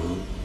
Amen.